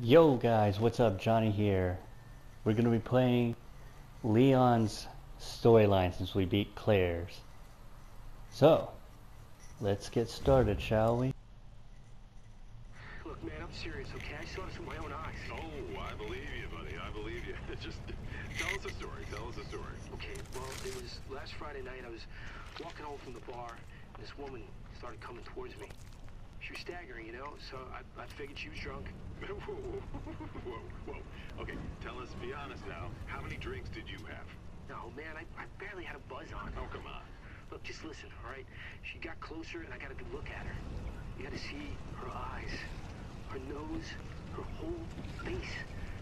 Yo guys, what's up? Johnny here. We're gonna be playing Leon's storyline since we beat Claire's. So, let's get started, shall we? Look, man, I'm serious, okay? I saw this with my own eyes. Oh, I believe you, buddy. I believe you. Just tell us a story. Tell us a story. Okay, well, it was last Friday night. I was walking home from the bar, and this woman started coming towards me. She was staggering, you know, so I, I figured she was drunk. whoa, whoa, whoa, whoa. Okay, tell us, be honest now. How many drinks did you have? No, man, I, I barely had a buzz on. Oh, come on. Look, just listen, all right? She got closer, and I got a good look at her. You got to see her eyes, her nose, her whole face.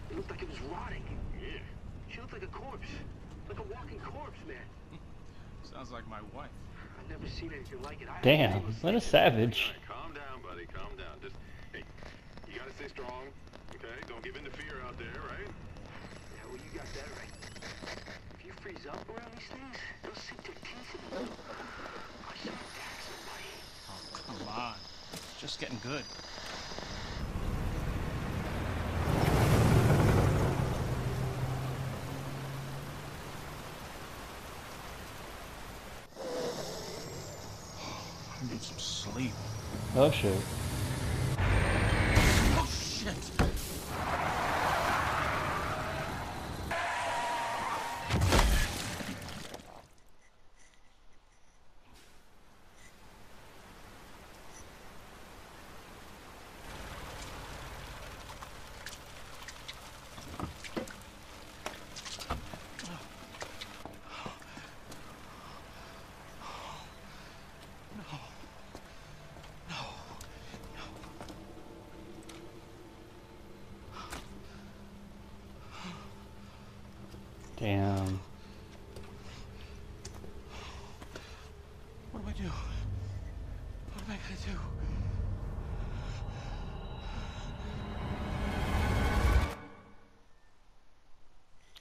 It looked like it was rotting. Yeah. She looked like a corpse, like a walking corpse, man. Sounds like my wife. I've never seen anything like it. I Damn, what a savage. All right, calm down, buddy. Calm down. Just, hey, you gotta stay strong, okay? Don't give in to fear out there, right? Yeah, well, you got that right. If you freeze up around these things, they'll sink their teeth in you. I saw attack somebody. Oh, come on. It's just getting good. Some sleep. Oh shit.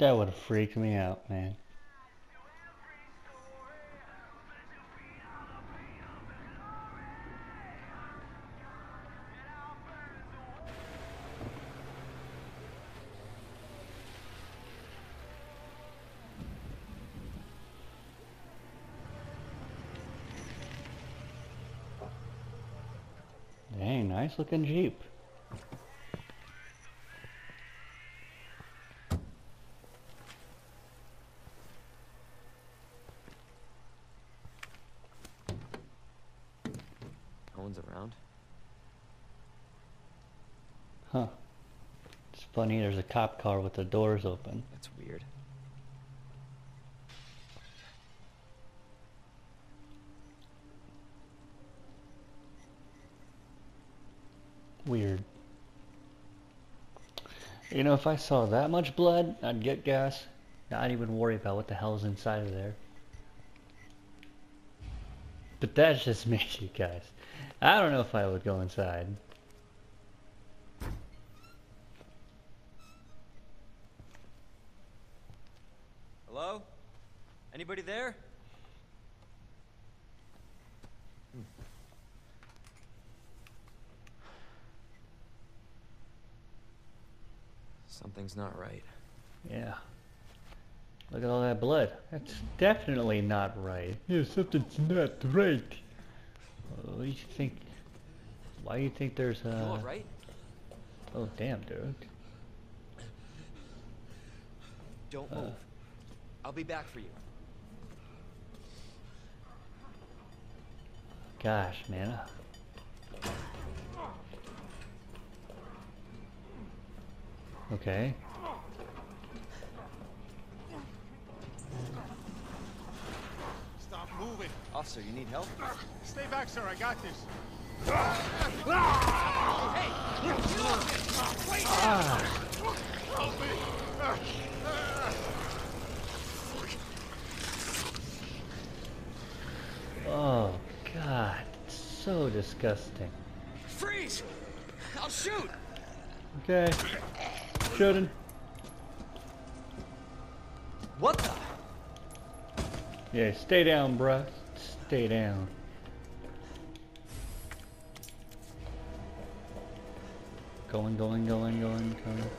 That would have freaked me out, man. Dang, nice looking Jeep. No one's around. Huh. It's funny, there's a cop car with the doors open. That's weird. Weird. You know, if I saw that much blood, I'd get gas. Not even worry about what the hell's inside of there. But that's just me, you guys. I don't know if I would go inside. Hello? Anybody there? Hmm. Something's not right. Yeah. Look at all that blood. That's definitely not right. Yeah, something's not right. What do you think? Why do you think there's You a? alright? Oh damn, dude. Don't Uh. move. I'll be back for you. Gosh, man. Okay. Stop moving. Officer, you need help? Stay back, sir. I got this. Help me. Oh God, It's so disgusting. Freeze! I'll shoot! Okay. Shouldn't. What the? Yeah, stay down, bruh. Stay down. Going, going, going, going, going.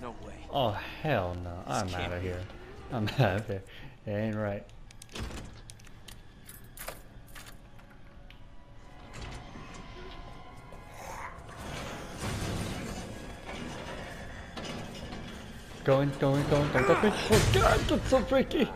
No way. Oh hell no! I'm out of be. here. I'm out of here. It ain't right. Going, going, going, don't touch ah, me. Oh god, that's so freaky.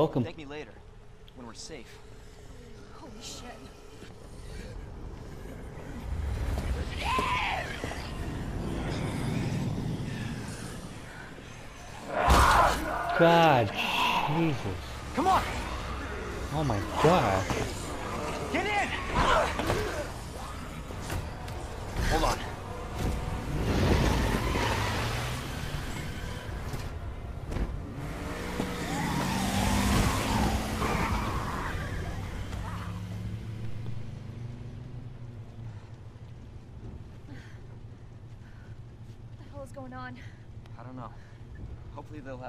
Welcome. Thank me later, when we're safe. Holy shit. God, Jesus. Come on! Oh my god. Get in! Hold on. What the hell is going on? I don't know. Hopefully they'll have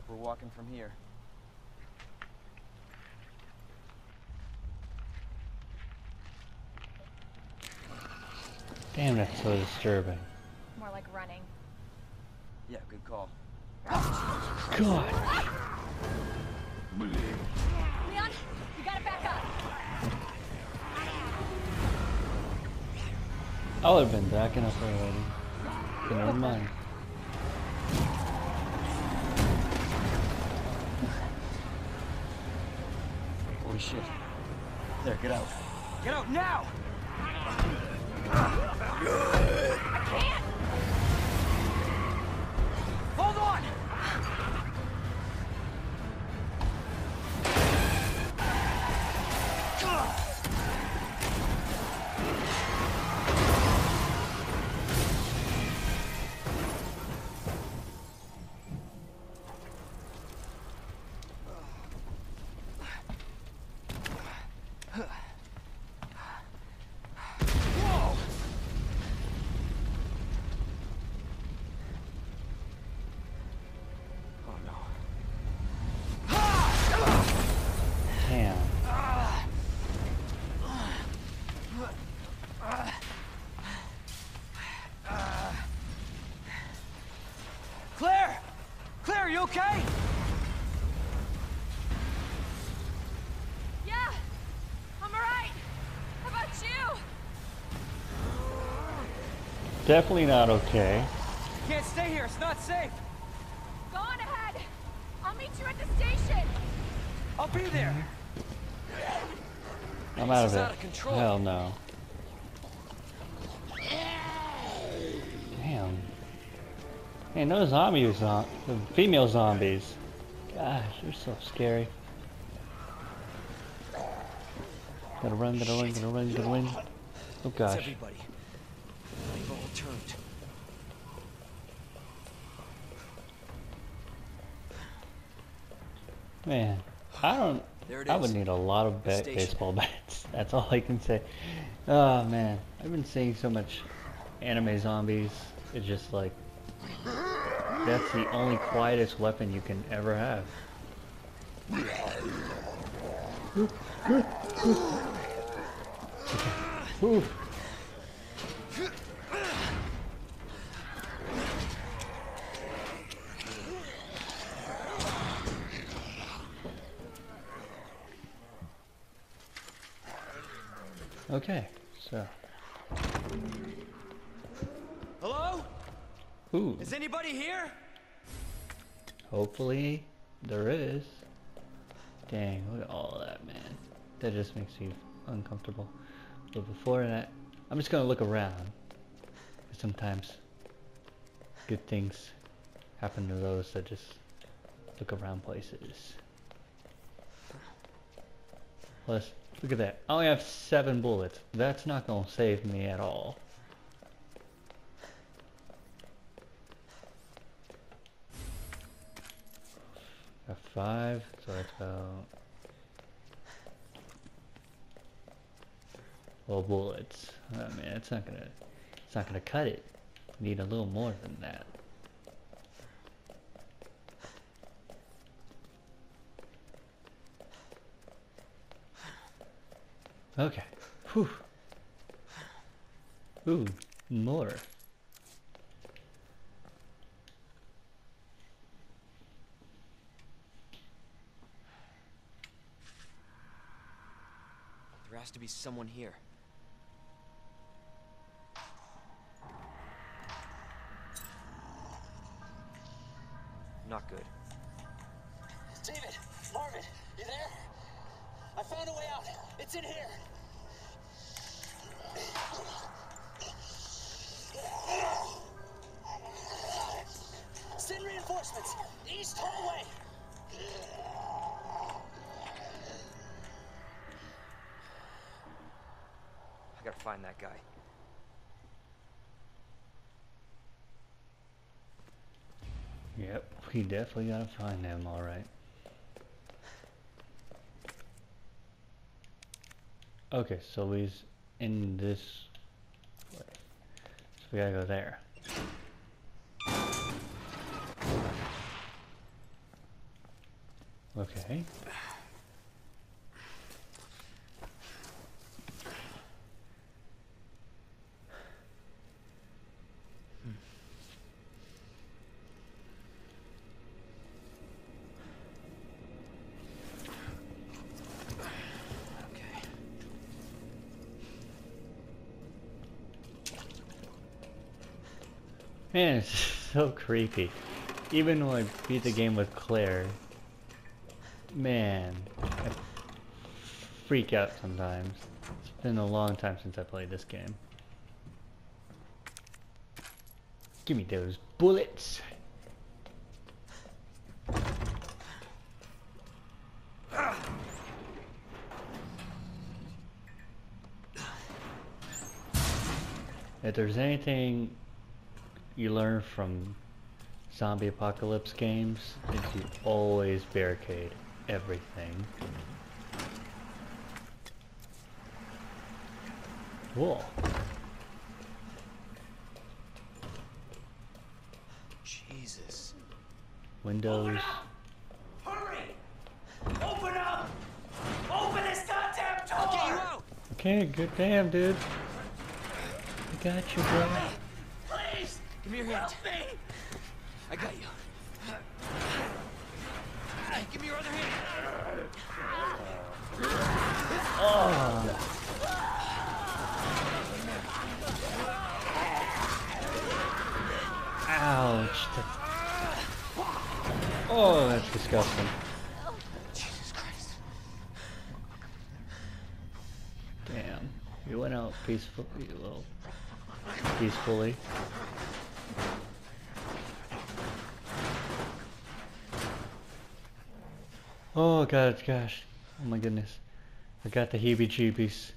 we're walking from here. Damn, that's so disturbing. More like running. Yeah, good call. God. Leon, you gotta back up. I would have been backing up already. But never mind. Holy shit. There, get out. Get out now! Hold Claire! Claire, you okay? Yeah, I'm alright. How about you? Definitely not okay. Can't stay here, it's not safe. Go on ahead. I'll meet you at the station. I'll be there. I'm out of This is it. out of control. Hell no. Hey, no zombies, zom the female zombies. Gosh, they're so scary. Gotta run, gotta run, gotta run, gotta run. Oh It's gosh. everybody. They've all turned. Man, I don't. There it I would need a lot of ba- Station. baseball bats. That's all I can say. Oh man, I've been seeing so much anime zombies. It's just like that's the only quietest weapon you can ever have. Okay, so? Ooh, Is anybody here? hopefully there is. Dang, look at all of that, man. That just makes me uncomfortable. But before that, I'm just gonna look around. Sometimes good things happen to those that just look around places. Plus, look at that. I only have seven bullets. That's not gonna save me at all. Five, so that's about well bullets. Oh man, it's not gonna it's not gonna cut it. Need a little more than that. Okay. Whew. Ooh, more. There has to be someone here. Guy. Yep, we definitely gotta find them, alright. Okay, so he's in this place. So we gotta go there. Okay. Okay. Man, it's so creepy. Even when I beat the game with Claire, man, I freak out sometimes. It's been a long time since I played this game. Give me those bullets. If there's anything you learn from zombie apocalypse games, is you always barricade everything. Cool. Jesus. Windows. Hurry! Open up! Open this goddamn door! I'll get you out! Okay, good damn, dude. I got you, bro. Please! Give me your hand. Help me! I got you. Give me your other hand. Ouch. That's... Oh, that's disgusting. Jesus Christ. Damn. You went out peacefully, well, peacefully. Oh god, gosh. Oh my goodness. I got the heebie-jeebies.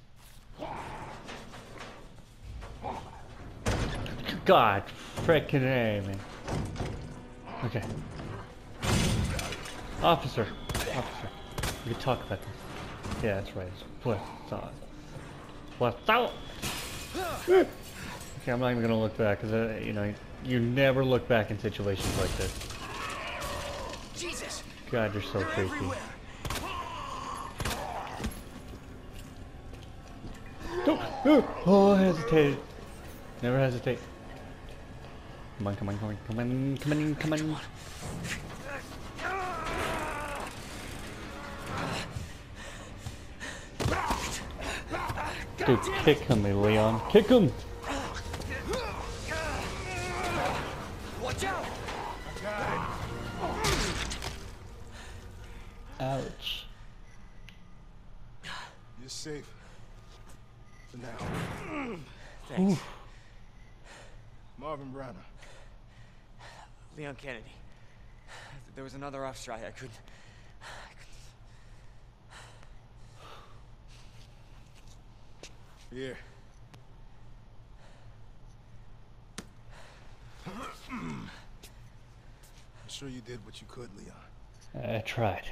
God, frickin' A, man. Okay. Officer. Officer. We could talk about this. Yeah, that's right. What's on? What's out? okay, I'm not even gonna look back because uh, you know you never look back in situations like this. God, you're so creepy. Don't. Uh, oh, I hesitated. Never hesitate. Come on, come on, come on, come on, come on, come on. Dude, kick him, Leon. Kick him! Ouch. You're safe. For now. Thanks. Marvin Branagh. Leon Kennedy. There was another off strike. I couldn't. Here. I'm sure you did what you could, Leon. I tried.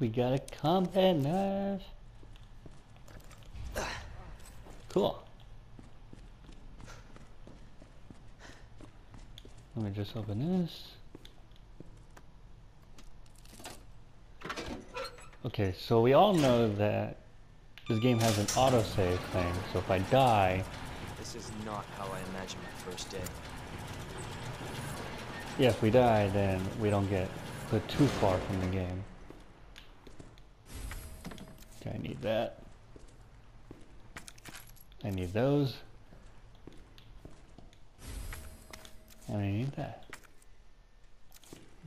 We got a combat knife. Uh, cool. Let me just open this. Okay, so we all know that this game has an autosave thing, so if I die, This is not how I imagined my first day. yeah, if we die, then we don't get put too far from the game. Okay, I need that. I need those. And I need that.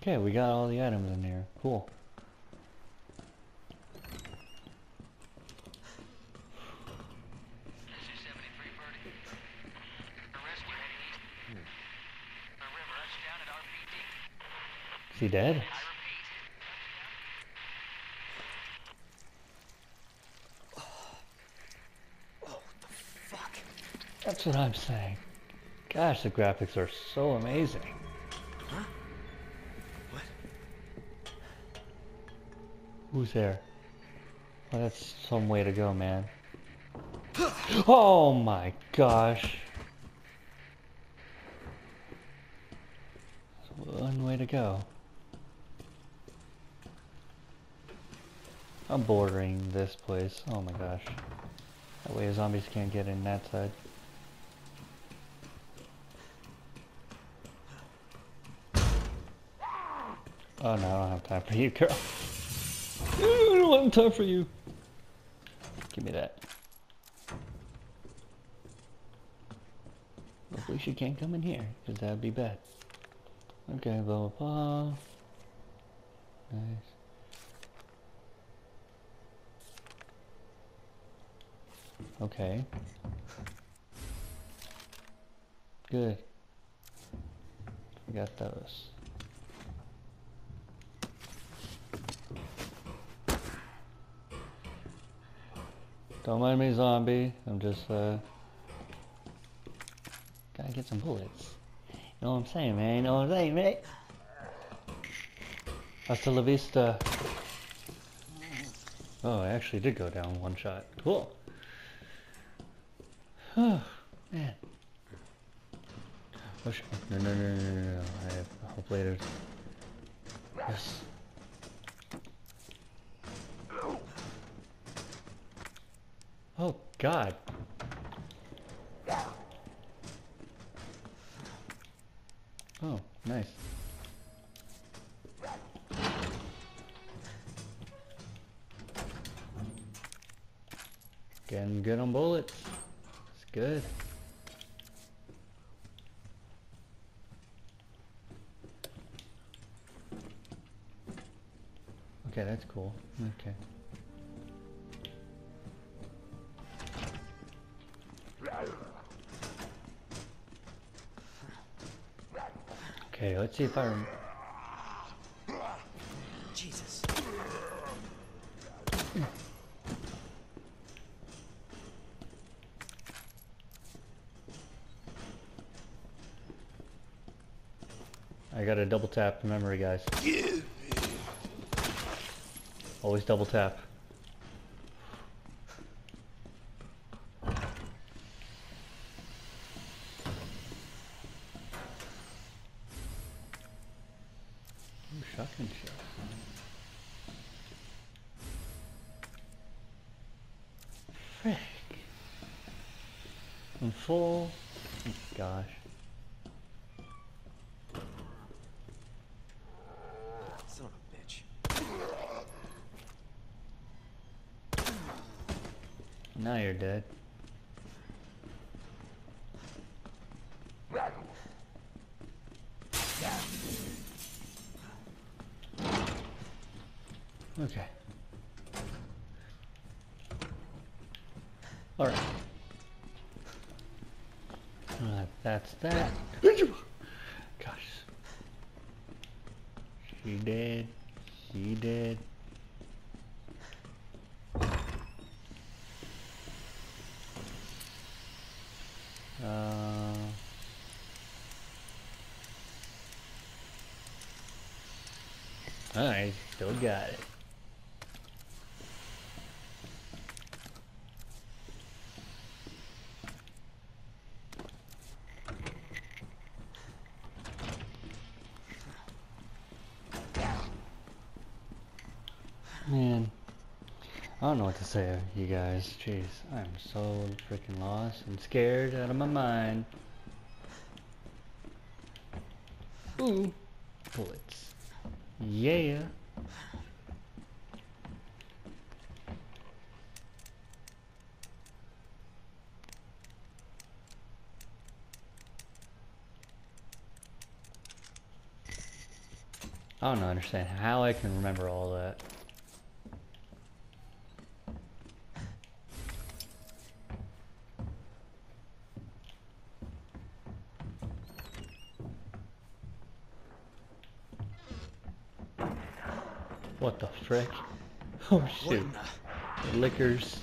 Okay, we got all the items in here. Cool. Is he dead? That's what I'm saying. Gosh, the graphics are so amazing. Huh? What? Who's there? Well, that's some way to go, man. Oh my gosh. That's One way to go. I'm bordering this place. Oh my gosh. That way zombies can't get in that side. Oh no, I don't have time for you, girl. I don't have time for you. Give me that. Hopefully she can't come in here, because that'd be bad. Okay, blah blah blah. Nice. Okay. Good. We got those. Don't mind me, zombie. I'm just, uh... Gotta get some bullets. You know what I'm saying, man? You know what I'm saying, mate? Hasta la vista. Oh, I actually did go down one shot. Cool. Oh, man. Oh, sh- no, no, no, no, no, no. I hope later. Yes. Oh, God. Oh, nice. Getting good on bullets. It's good. Okay, that's cool. Okay. Okay, let's see if I rem- Jesus. I gotta double tap the memory, guys. Always double tap. Ooh, shotgun shells. Frick. I'm full. Oh, gosh. Son of a bitch. Now you're dead. Okay. Alright. Uh, that's that. Gosh. She did. She did. Uh, I still got it. Man, I don't know what to say, you guys. Jeez, I'm so freaking lost and scared out of my mind. Ooh, bullets. Yeah. I don't understand how I can remember all that. What the frick? The... Lickers.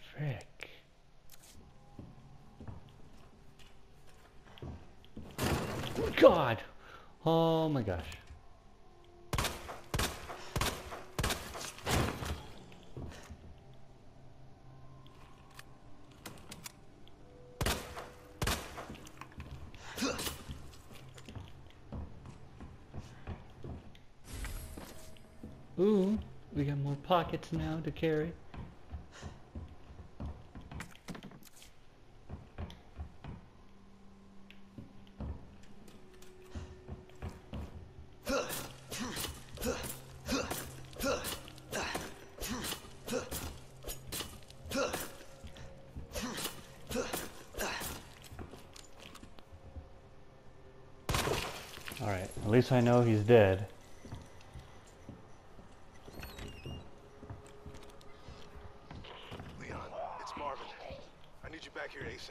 Frick. God! Oh my gosh. Ooh, we got now to carry. Alright, At least I know he's dead. Leon, it's Marvin. I need you back here ASAP.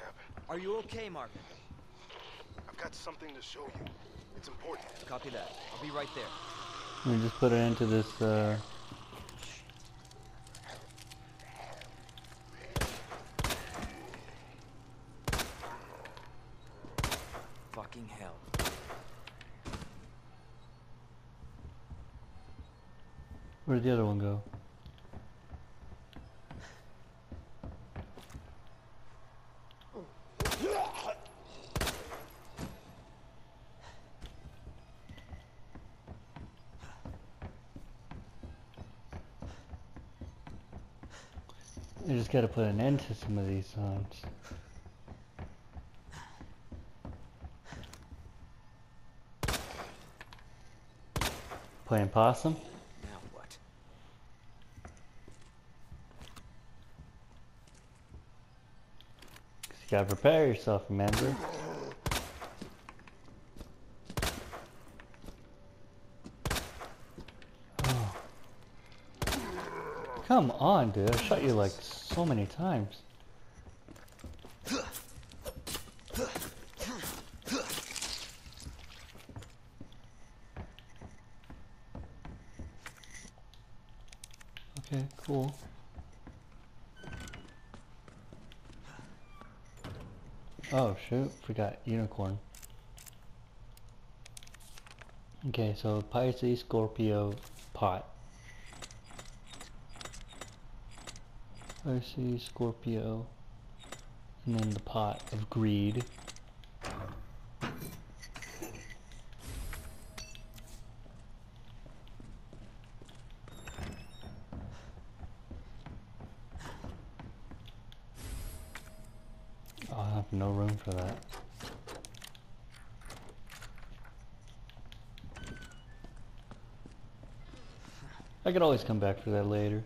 Are you okay, Marvin? I've got something to show you. It's important. Copy that. I'll be right there. Let me just put it into this, uh... Fucking hell. Where'd the other one go? I just gotta put an end to some of these songs. Playing possum? Now what? You gotta prepare yourself, remember? Come on, dude. I shot you like so many times. Okay, cool. Oh shoot, forgot unicorn. Okay, so Pisces, Scorpio, pot. Pisces, Scorpio, and then the pot of greed. I have no room for that. I could always come back for that later.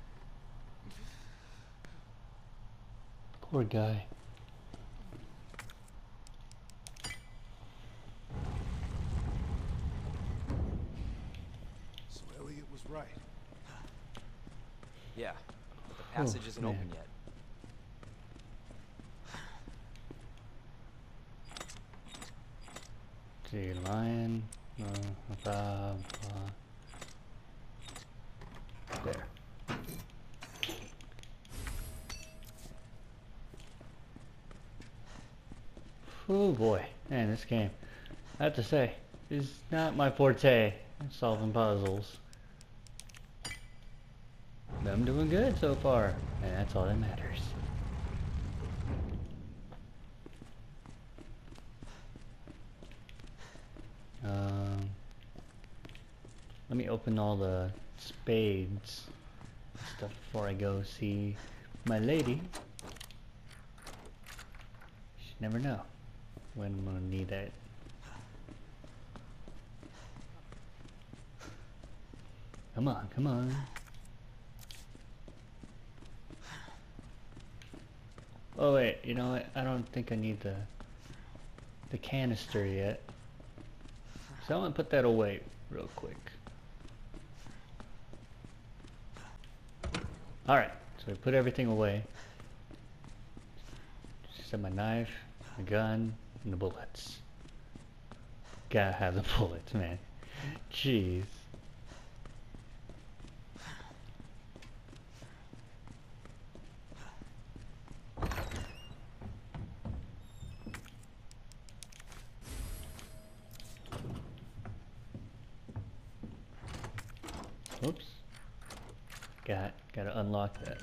Poor guy. So Elliot was right. Yeah. But the oh, passage isn't man. open yet. See, lion. Uh, blah, blah. There. Oh boy, man, this game. I have to say, is not my forte. Solving puzzles. But I'm doing good so far, and that's all that matters. Um, let me open all the spades stuff before I go see my lady. You never know when I'm gonna need it. Come on, come on. Oh wait, you know what? I don't think I need the the canister yet. So I'm gonna put that away real quick. Alright, so I put everything away. Just my knife, my gun, the bullets. Gotta have the bullets, man. Jeez. Oops. Got gotta unlock that.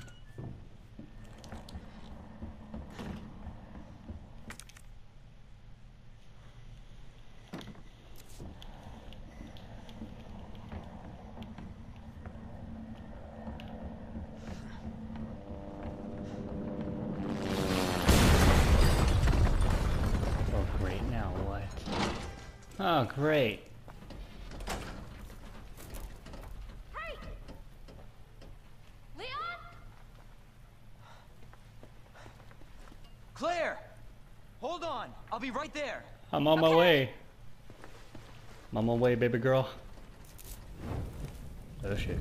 Oh, great. Hey! Leon? Claire! Hold on. I'll be right there. I'm on my way. I'm on my way, baby girl. Oh shit.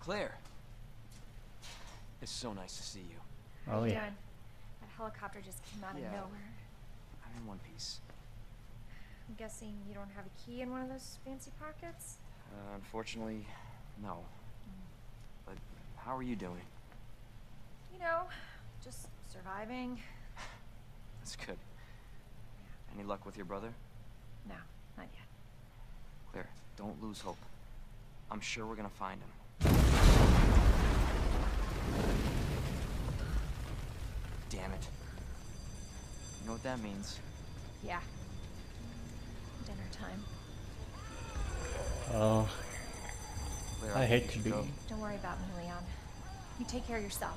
Claire. It's so nice to see you. Oh yeah. Doing? Helicopter just came out Yeah. of nowhere. I'm in one piece. I'm guessing you don't have a key in one of those fancy pockets? Uh, unfortunately, no. But how are you doing? You know, just surviving. That's good. Any luck with your brother? No, not yet. Claire, don't lose hope. I'm sure we're gonna find him. Damn it. You know what that means? Yeah. Dinner time. Oh, Claire, I hate to be. go. Don't worry about me, Leon. You take care of yourself.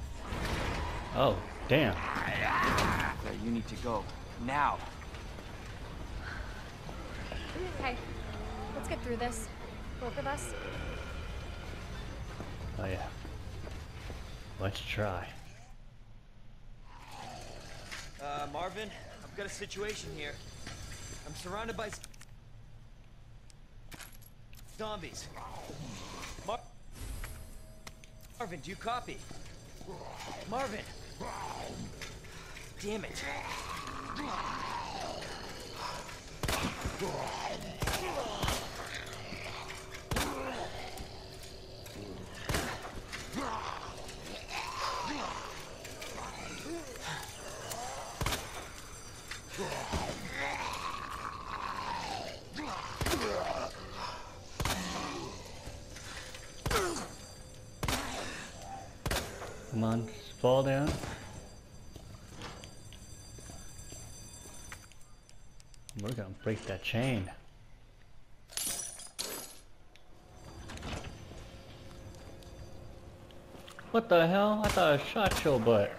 Oh, damn. Claire, you need to go. Now! Okay, let's get through this. Both of us. Oh yeah. Let's try. Uh, Marvin, I've got a situation here. I'm surrounded by zombies. Mar Marvin, do you copy? Marvin! Damn it. Come on, fall down. We're gonna break that chain. What the hell? I thought I shot your butt.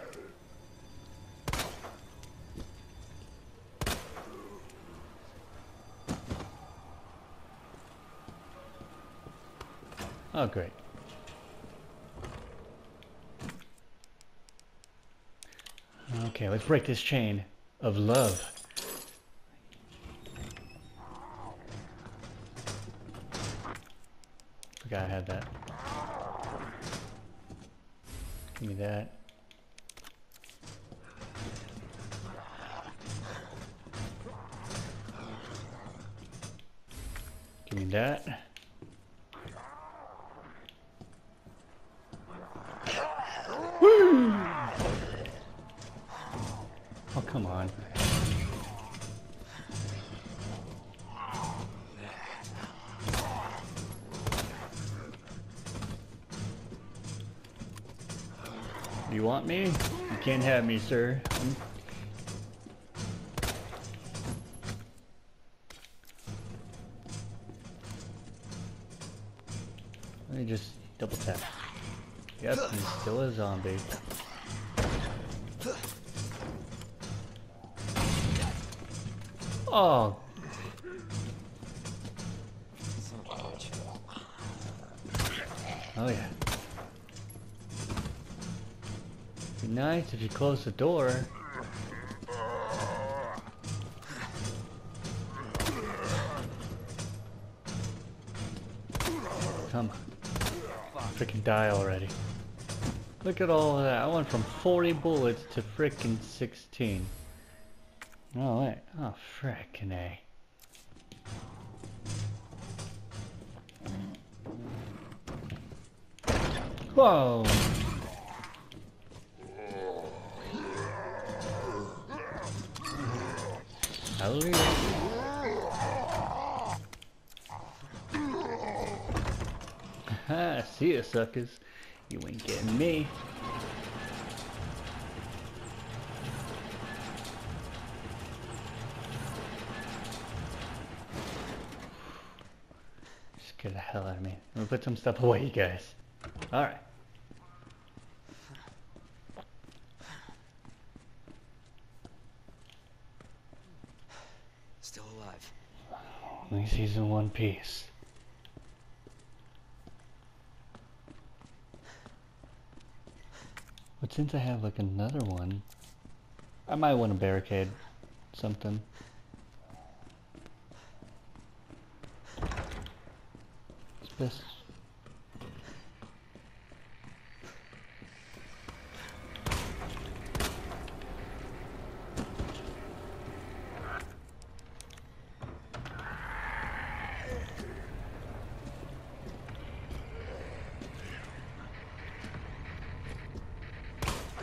Oh, great. Okay, let's break this chain of love. Can't have me, sir. Let me just double tap. Yep, he's still a zombie. Oh, oh yeah. Nice if you close the door. Come on. Freaking die already. Look at all that. I went from 40 bullets to freaking 16. Oh, wait. Oh, frickin' A. Whoa! Hallelujah. Ha, ah, see ya, suckers. You ain't getting me. Just get the hell out of me. Let me put some stuff away, you guys. Alright. He's in one piece. But since I have like another one, I might want to barricade something. Best.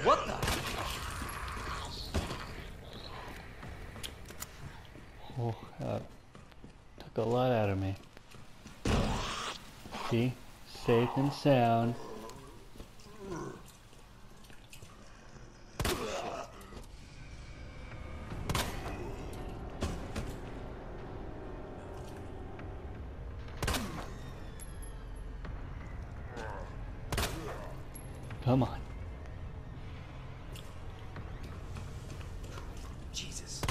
What the? Oh, that took a lot out of me. See? Safe and sound. Come on. Jesus.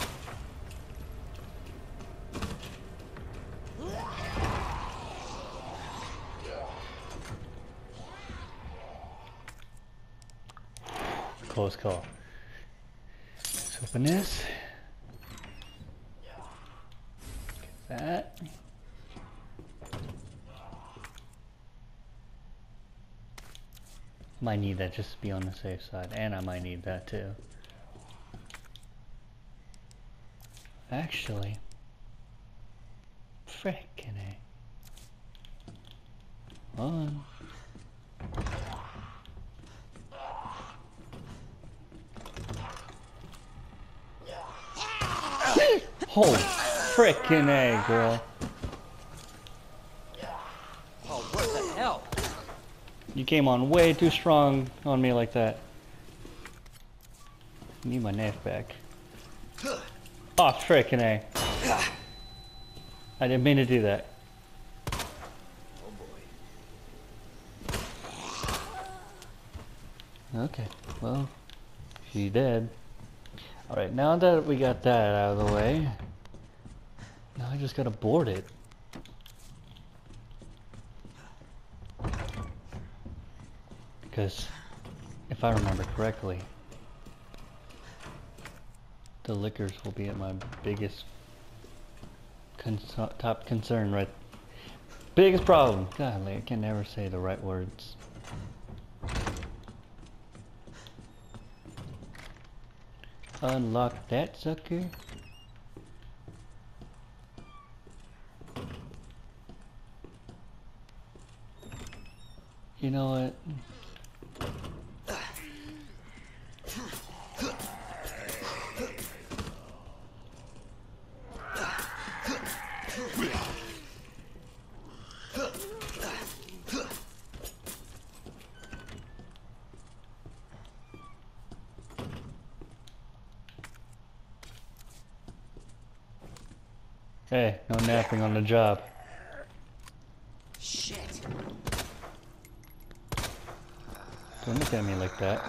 Close call. Let's open this. Get that. Might need that just to be on the safe side, and I might need that too. Actually, frickin' A. On. Holy frickin' A, girl. Oh, what the hell? You came on way too strong on me like that. Need my knife back. Oh, frickin' A. I didn't mean to do that. Oh. Okay, well, she's dead. Alright, now that we got that out of the way, I just gotta board it. Because, if I remember correctly, the Lickers will be at my biggest top concern, right? Biggest problem! Golly, I can never say the right words. Unlock that sucker. You know what? Hey, no napping on the job. Shit. Don't look at me like that.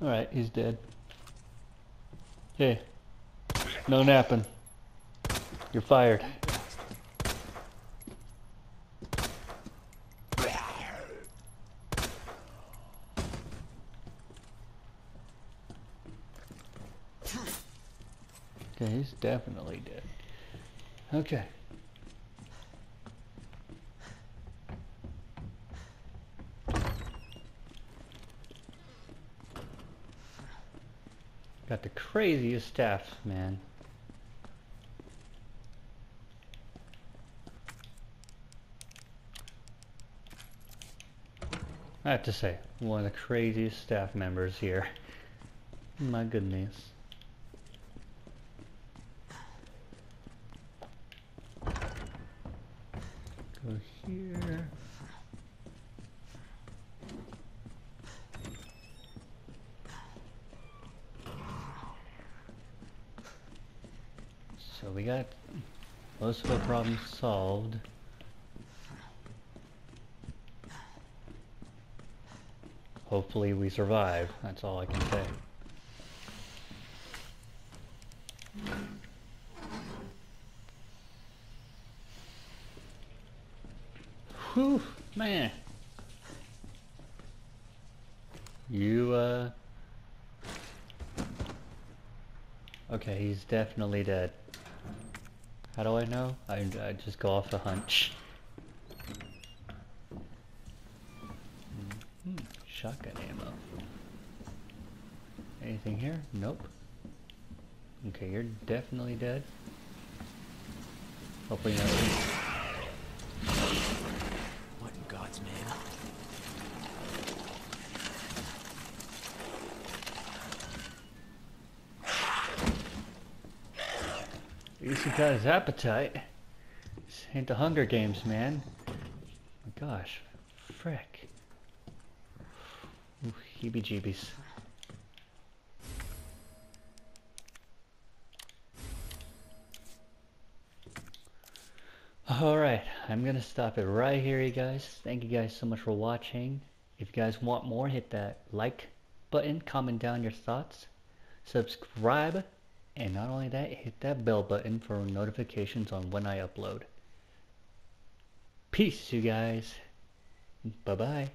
Alright, he's dead. Hey, no napping. You're fired. Okay, he's definitely dead. Okay. Got the craziest staff, man. I have to say, one of the craziest staff members here. My goodness. Go here. Most of the problems solved. Hopefully we survive. That's all I can say. Whew, man. You, uh... Okay, he's definitely dead. How do I know? I, I just go off a hunch. Hmm, shotgun ammo. Anything here? Nope. Okay, you're definitely dead. Hopefully not. What in God's name? At least he got his appetite. This ain't the Hunger Games, man. my gosh. Frick. Ooh, heebie-jeebies. Alright, I'm gonna stop it right here, you guys. Thank you guys so much for watching. If you guys want more, hit that like button, comment down your thoughts, subscribe, and not only that, hit that bell button for notifications on when I upload. Peace, you guys. Bye-bye.